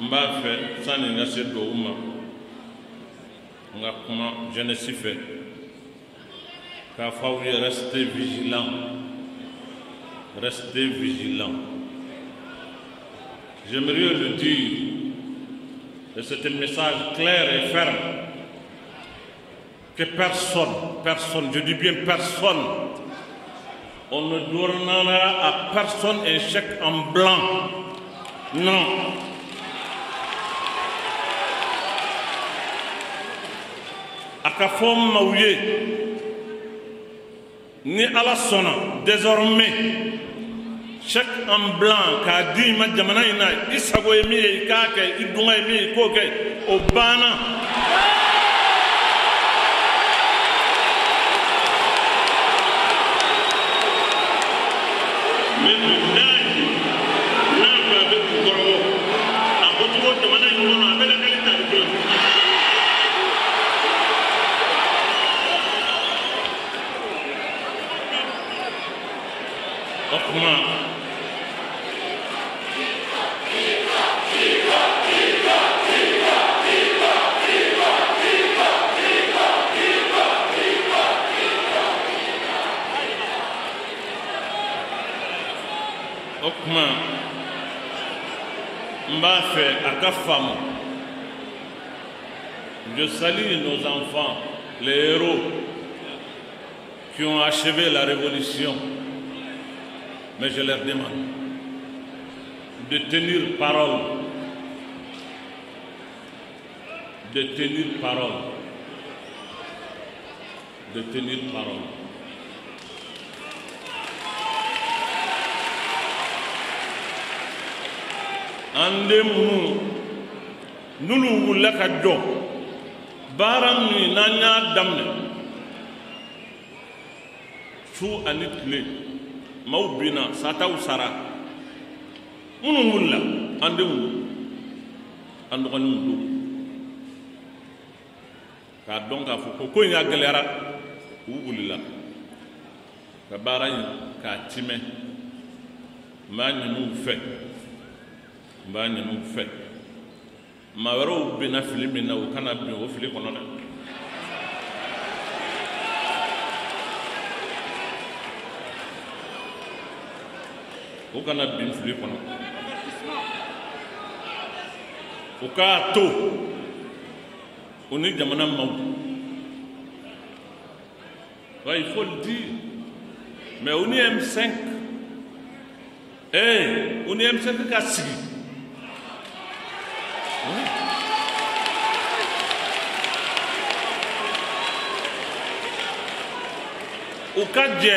n b'a fɛ sanni n ka se ka kuma k'a restez vigilant. Restez vigilant. J'aimerais le dire et c'est un message clair et ferme que personne personne je dis bien personne on ne donnera à personne un chèque en blanc. Non ka ni désormais chèque en blanc k'a di ma jamana in na i sago ye min i i i bilahi n'a fɛ a bɛ kun kɔrɔbɔ a ko cogo jamana in kɔnɔ a bɛ lakali ta de o kuma o kuma n je salue nos enfants les héros qui ont achevé la révolution mais je leur demande de tenir parole, de tenir parole, de tenir parole. an den minnu n'olu wulila ka jɔ baara min n'an maaw binna sataw sara minnu wulila an denw don an dɔgɔninw don k'a dɔn k'a fɔ ko ko in y'a gɛlɛyara u wulila ka baara in k'a timɛ n b'a ɲin'u fɛ n b'a ɲin'u fɛ maa wɛrɛw binna fili min na u kana bin o fili kɔnɔ dɛ o kana bin fili kɔnɔ u k'a to o ni jamana maw wa il faut le dire. Mais o ni M5 eh o ni M5 ka sigi u ka jɛ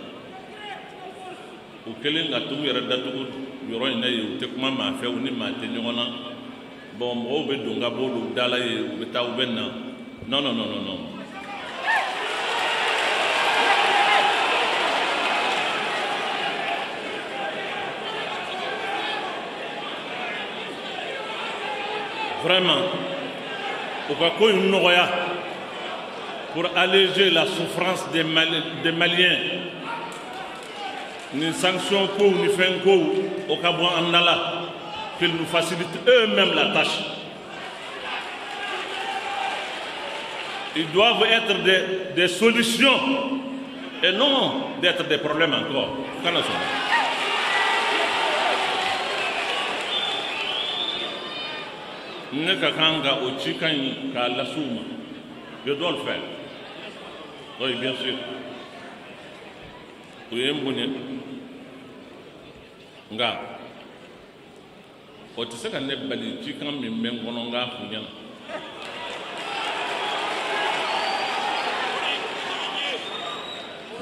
kɛlen ka t'u yɛrɛ datugu yɔrɔ in na yen u tɛ kuma maa fɛ u ni maa tɛ ɲɔgɔn na bon mɔgɔw bɛ don ka bɔ olu dala yen u bɛ taa u bɛ na non non non non vraiment u ka ko in pour alléger la souffrance des, des Maliens ni sanction kow ni fɛn kow o ka bɔ an nous facilitent eux-mêmes la tâche. Ils doivent être des, des solutions et non d'être des problèmes encore. Ne ka je dois le faire. Oui bien sûr u ye n bonya nka o tɛ se ka ne bali cikan min bɛ n kɔnɔ n k'a f'u ɲɛna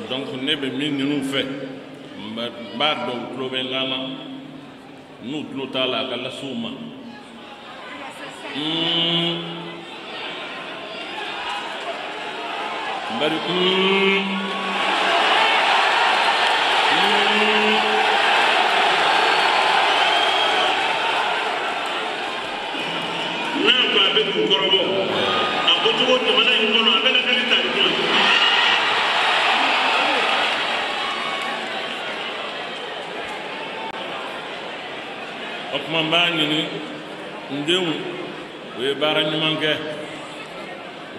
donc ne bɛ min ɲini u fɛ n bɛ- n b'a dɔn u tulo bɛ n kan na n'u tulo t'a la a ka lasiw ma Hmm. bari o tuma n b'a ɲini n denw u ye baara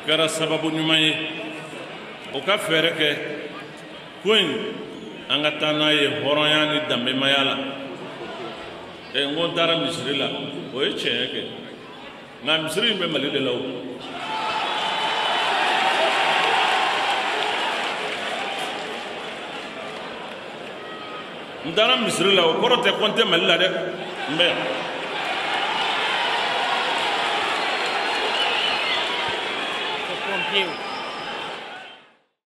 o sababu ɲuman ye o ka fɛɛrɛ kɛ ko n'a ye hɔrɔnya ni danbemaya la ɛ n ko n taara misiri la o ye tiɲɛ kɛ misiri in bɛ mali o. n taara misiri la o kɔrɔ tɛ ko n tɛ mali la dɛ n bɛ yan Pompier.